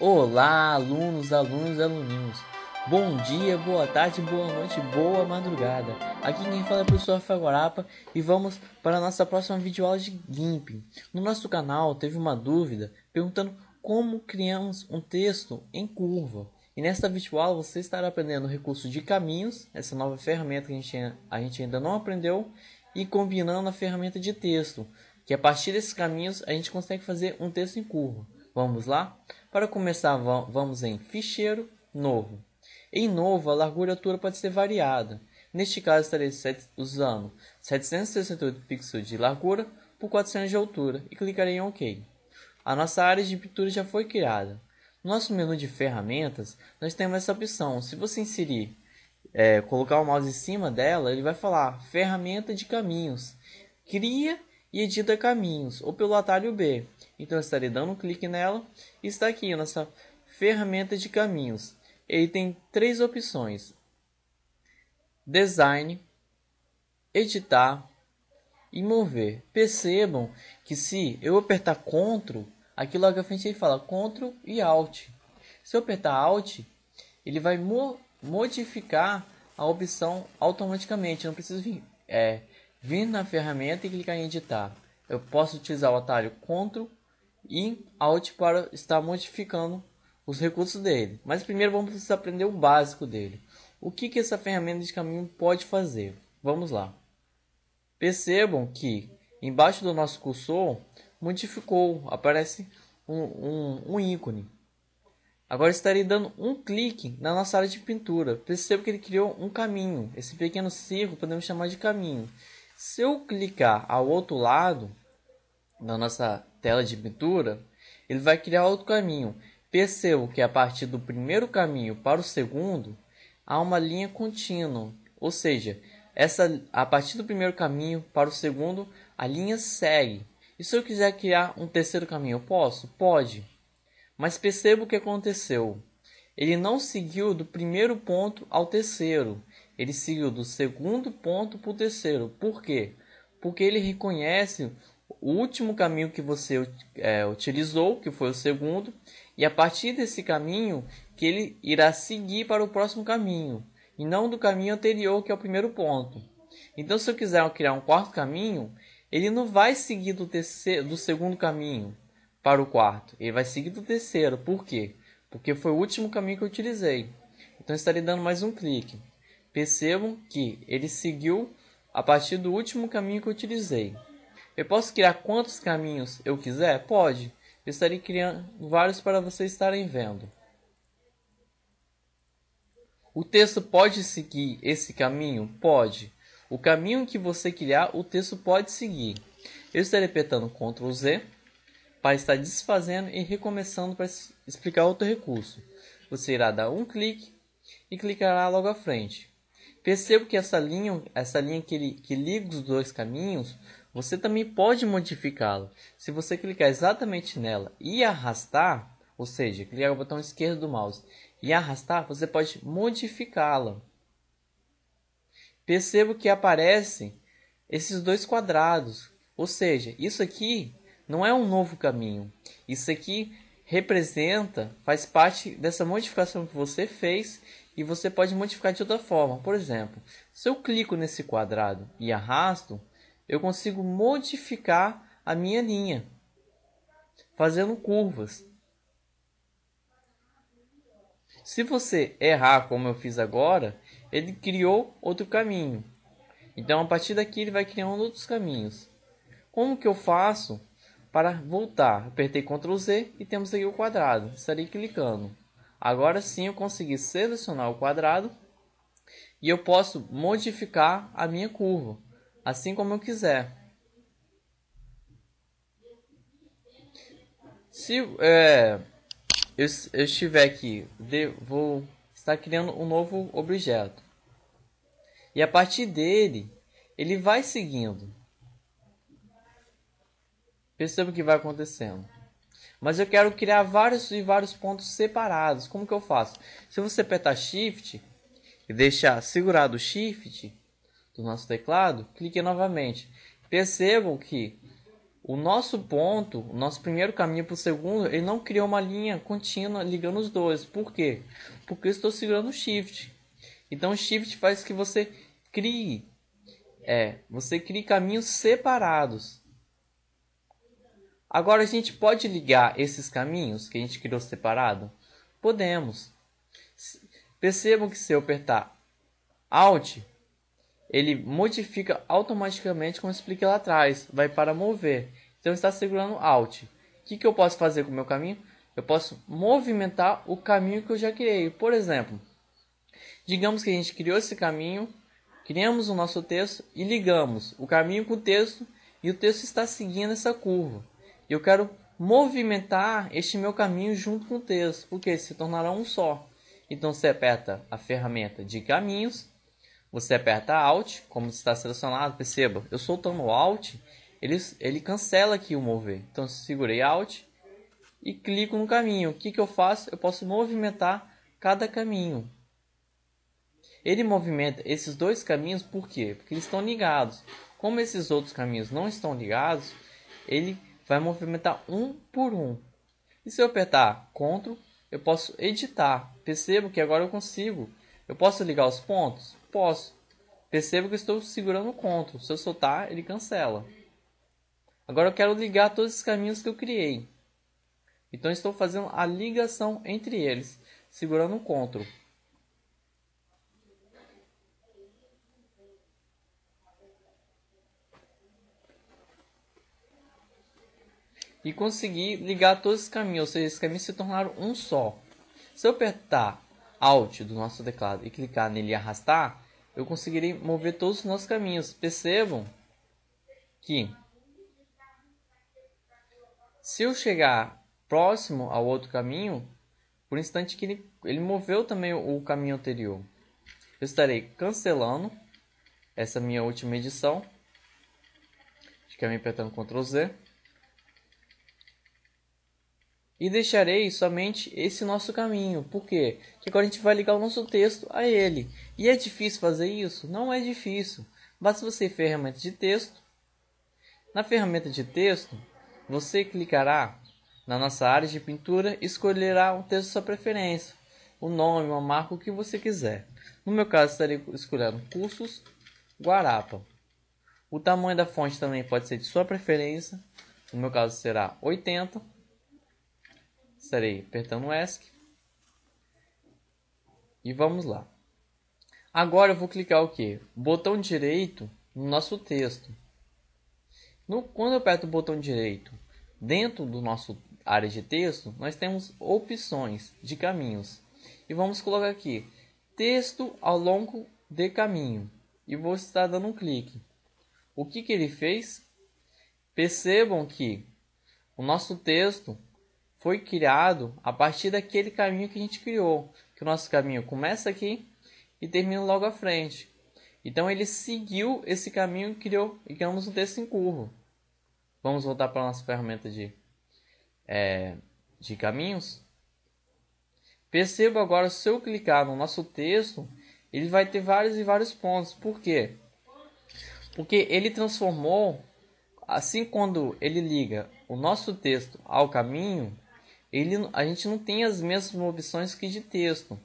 Olá, alunos, alunos, aluninhos. Bom dia, boa tarde, boa noite, boa madrugada. Aqui quem fala é o professor Fagorapa e vamos para a nossa próxima videoaula de GIMP. No nosso canal teve uma dúvida perguntando como criamos um texto em curva. E nesta videoaula você estará aprendendo o recurso de caminhos, essa nova ferramenta que a gente, a gente ainda não aprendeu, e combinando a ferramenta de texto, que a partir desses caminhos a gente consegue fazer um texto em curva. Vamos lá? Para começar, vamos em Ficheiro, Novo. Em Novo, a largura e altura pode ser variada. Neste caso, estarei usando 768 pixels de largura por 400 de altura e clicarei em OK. A nossa área de pintura já foi criada. No nosso menu de ferramentas, nós temos essa opção. Se você inserir, é, colocar o mouse em cima dela, ele vai falar ferramenta de caminhos. Cria e edita caminhos, ou pelo atalho B. Então eu estarei dando um clique nela e está aqui nessa ferramenta de caminhos. Ele tem três opções: Design, Editar e Mover. Percebam que se eu apertar Ctrl, aqui logo à frente ele fala Ctrl e Alt. Se eu apertar Alt, ele vai mo modificar a opção automaticamente. Eu não preciso vir, é, vir na ferramenta e clicar em editar. Eu posso utilizar o atalho Ctrl e Alt para estar modificando os recursos dele. Mas primeiro vamos precisar aprender o básico dele. O que, que essa ferramenta de caminho pode fazer? Vamos lá. Percebam que embaixo do nosso cursor modificou, aparece um, um, um ícone. Agora estarei dando um clique na nossa área de pintura. Perceba que ele criou um caminho. Esse pequeno círculo podemos chamar de caminho. Se eu clicar ao outro lado na nossa tela de pintura, ele vai criar outro caminho. Percebo que a partir do primeiro caminho para o segundo, há uma linha contínua, ou seja, essa, a partir do primeiro caminho para o segundo, a linha segue. E se eu quiser criar um terceiro caminho, eu posso? Pode. Mas perceba o que aconteceu. Ele não seguiu do primeiro ponto ao terceiro. Ele seguiu do segundo ponto para o terceiro. Por quê? Porque ele reconhece o último caminho que você é, utilizou, que foi o segundo, e a partir desse caminho que ele irá seguir para o próximo caminho, e não do caminho anterior, que é o primeiro ponto. Então, se eu quiser criar um quarto caminho, ele não vai seguir do, terceiro, do segundo caminho para o quarto, ele vai seguir do terceiro. Por quê? Porque foi o último caminho que eu utilizei. Então, estarei dando mais um clique. Percebam que ele seguiu a partir do último caminho que eu utilizei. Eu posso criar quantos caminhos eu quiser? Pode. Eu estarei criando vários para vocês estarem vendo. O texto pode seguir esse caminho? Pode. O caminho que você criar, o texto pode seguir. Eu estarei apertando Ctrl Z para estar desfazendo e recomeçando para explicar outro recurso. Você irá dar um clique e clicará logo à frente. Percebo que essa linha, essa linha que, ele, que liga os dois caminhos, você também pode modificá-la. Se você clicar exatamente nela e arrastar, ou seja, clicar no botão esquerdo do mouse e arrastar, você pode modificá-la. Percebo que aparecem esses dois quadrados, ou seja, isso aqui não é um novo caminho. Isso aqui representa, faz parte dessa modificação que você fez e você pode modificar de outra forma. Por exemplo, se eu clico nesse quadrado e arrasto, eu consigo modificar a minha linha, fazendo curvas. Se você errar como eu fiz agora, ele criou outro caminho. Então a partir daqui ele vai criando outros caminhos. Como que eu faço para voltar? Apertei Ctrl Z e temos aqui o quadrado. Estarei clicando. Agora sim eu consegui selecionar o quadrado e eu posso modificar a minha curva assim como eu quiser. Se é, eu, eu estiver aqui, de, vou estar criando um novo objeto. E a partir dele, ele vai seguindo. Perceba o que vai acontecendo. Mas eu quero criar vários e vários pontos separados. Como que eu faço? Se você apertar Shift e deixar segurado o Shift, do nosso teclado, clique novamente. Percebam que o nosso ponto, o nosso primeiro caminho para o segundo, ele não criou uma linha contínua ligando os dois. Por quê? Porque eu estou segurando o Shift. Então o Shift faz que você crie, é, você crie caminhos separados. Agora a gente pode ligar esses caminhos que a gente criou separado? Podemos. Percebam que se eu apertar Alt, ele modifica automaticamente, como eu expliquei lá atrás, vai para mover. Então está segurando Alt. O que, que eu posso fazer com o meu caminho? Eu posso movimentar o caminho que eu já criei. Por exemplo, digamos que a gente criou esse caminho, criamos o nosso texto e ligamos o caminho com o texto e o texto está seguindo essa curva. Eu quero movimentar este meu caminho junto com o texto, porque se tornará um só. Então você aperta a ferramenta de caminhos você aperta Alt, como está selecionado, perceba, eu soltando o Alt, ele, ele cancela aqui o mover. Então segurei Alt e clico no caminho. O que, que eu faço? Eu posso movimentar cada caminho. Ele movimenta esses dois caminhos por quê? Porque eles estão ligados. Como esses outros caminhos não estão ligados, ele vai movimentar um por um. E se eu apertar Ctrl, eu posso editar. Percebo que agora eu consigo. Eu posso ligar os pontos? Posso. Perceba que estou segurando o CTRL. Se eu soltar, ele cancela. Agora eu quero ligar todos os caminhos que eu criei. Então estou fazendo a ligação entre eles, segurando o CTRL. E consegui ligar todos os caminhos, ou seja, esses caminhos se tornaram um só. Se eu apertar Alt do nosso teclado e clicar nele e arrastar, eu conseguirei mover todos os nossos caminhos. Percebam que se eu chegar próximo ao outro caminho, por instante que ele, ele moveu também o, o caminho anterior. Eu estarei cancelando essa minha última edição. Acho que é me apertando Ctrl Z e deixarei somente esse nosso caminho. Por quê? Porque agora a gente vai ligar o nosso texto a ele. E é difícil fazer isso? Não é difícil. Basta você ir ferramenta de texto. Na ferramenta de texto, você clicará na nossa área de pintura e escolherá um texto de sua preferência. O nome, uma marca, o que você quiser. No meu caso, estarei escolhendo cursos Guarapa. O tamanho da fonte também pode ser de sua preferência. No meu caso será 80 estarei apertando ESC. E vamos lá. Agora eu vou clicar o que? Botão direito no nosso texto. No, quando eu aperto o botão direito dentro do nosso área de texto, nós temos opções de caminhos. E vamos colocar aqui texto ao longo de caminho. E vou estar dando um clique. O que, que ele fez? Percebam que o nosso texto foi criado a partir daquele caminho que a gente criou. Que o nosso caminho começa aqui e termina logo à frente. Então ele seguiu esse caminho e criou e um texto em curva. Vamos voltar para a nossa ferramenta de, é, de caminhos. Perceba agora, se eu clicar no nosso texto, ele vai ter vários e vários pontos. Por quê? Porque ele transformou, assim quando ele liga o nosso texto ao caminho, ele, a gente não tem as mesmas opções que de texto.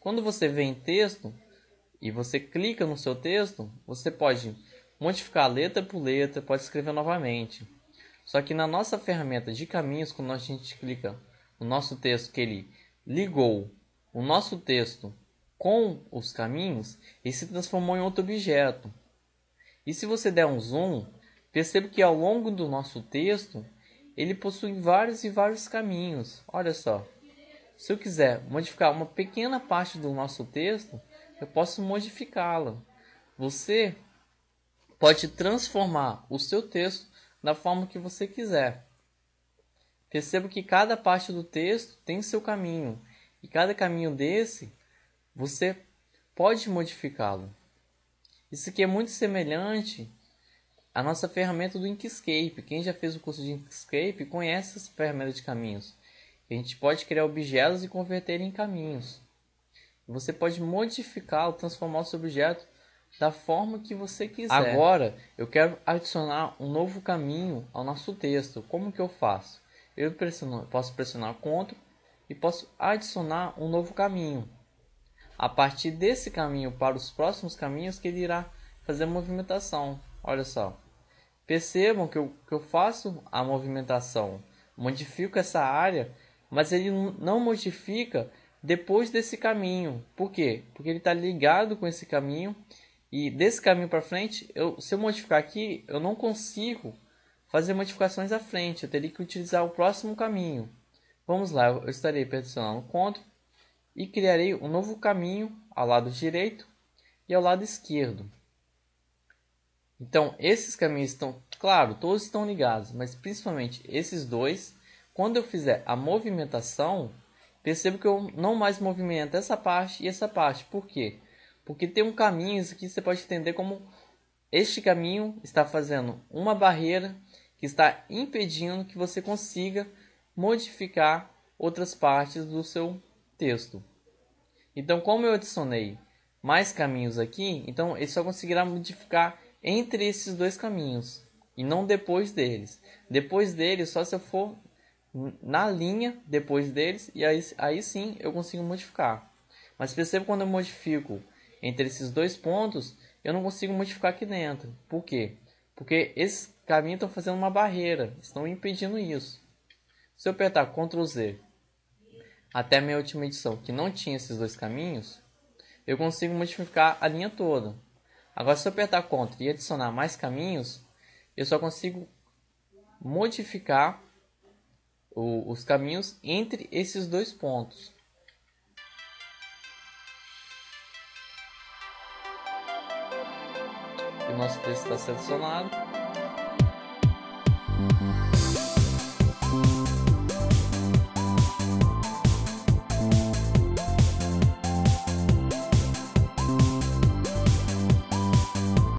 Quando você vem em texto e você clica no seu texto, você pode modificar letra por letra, pode escrever novamente. Só que na nossa ferramenta de caminhos, quando a gente clica no nosso texto que ele ligou o nosso texto com os caminhos, ele se transformou em outro objeto. E se você der um zoom, perceba que ao longo do nosso texto ele possui vários e vários caminhos. Olha só. Se eu quiser modificar uma pequena parte do nosso texto, eu posso modificá-la. Você pode transformar o seu texto da forma que você quiser. Perceba que cada parte do texto tem seu caminho e cada caminho desse você pode modificá-lo. Isso aqui é muito semelhante a nossa ferramenta do Inkscape. Quem já fez o curso de Inkscape conhece essa ferramenta de caminhos. A gente pode criar objetos e converter em caminhos. Você pode modificar ou transformar o seu objeto da forma que você quiser. Agora, eu quero adicionar um novo caminho ao nosso texto. Como que eu faço? Eu pressiono, posso pressionar CTRL e posso adicionar um novo caminho. A partir desse caminho para os próximos caminhos que ele irá fazer a movimentação. Olha só. Percebam que eu, que eu faço a movimentação, modifico essa área, mas ele não modifica depois desse caminho. Por quê? Porque ele está ligado com esse caminho e desse caminho para frente, eu, se eu modificar aqui, eu não consigo fazer modificações à frente. Eu teria que utilizar o próximo caminho. Vamos lá, eu estarei pressionando CTRL e criarei um novo caminho ao lado direito e ao lado esquerdo. Então, esses caminhos estão, claro, todos estão ligados, mas principalmente esses dois. Quando eu fizer a movimentação, percebo que eu não mais movimento essa parte e essa parte. Por quê? Porque tem um caminho, aqui você pode entender como este caminho está fazendo uma barreira que está impedindo que você consiga modificar outras partes do seu texto. Então, como eu adicionei mais caminhos aqui, então ele só conseguirá modificar entre esses dois caminhos e não depois deles. Depois deles, só se eu for na linha depois deles e aí, aí sim eu consigo modificar. Mas perceba quando eu modifico entre esses dois pontos, eu não consigo modificar aqui dentro. Por quê? Porque esses caminhos estão fazendo uma barreira, estão impedindo isso. Se eu apertar Ctrl Z até a minha última edição, que não tinha esses dois caminhos, eu consigo modificar a linha toda. Agora, se eu apertar Ctrl e adicionar mais caminhos, eu só consigo modificar o, os caminhos entre esses dois pontos. O nosso texto está selecionado.